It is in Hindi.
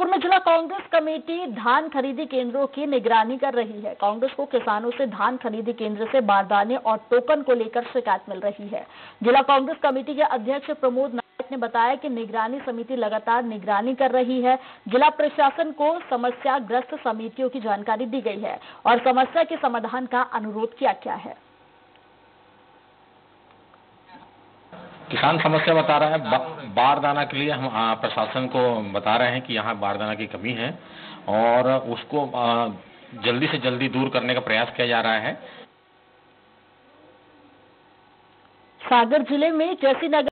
पूर्व जिला कांग्रेस कमेटी धान खरीदी केंद्रों की निगरानी कर रही है। कांग्रेस को किसानों से धान खरीदी केंद्र से बारदाने और टोकन को लेकर शिकायत मिल रही है। जिला कांग्रेस कमेटी के अध्यक्ष प्रमोद नायक ने बताया कि निगरानी समिति लगातार निगरानी कर रही है। जिला प्रशासन को समस्याग्रस्त समितियों की जानकारी दी गई है और समस्या के समाधान का अनुरोध किया गया है। किसान समस्या बता रहा है। बा, बारदाना के लिए हम प्रशासन को बता रहे हैं कि यहाँ बारदाना की कमी है और उसको जल्दी से जल्दी दूर करने का प्रयास किया जा रहा है। सागर ज़िले में जैसी नगर